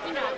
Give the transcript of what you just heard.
you know,